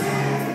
Amen.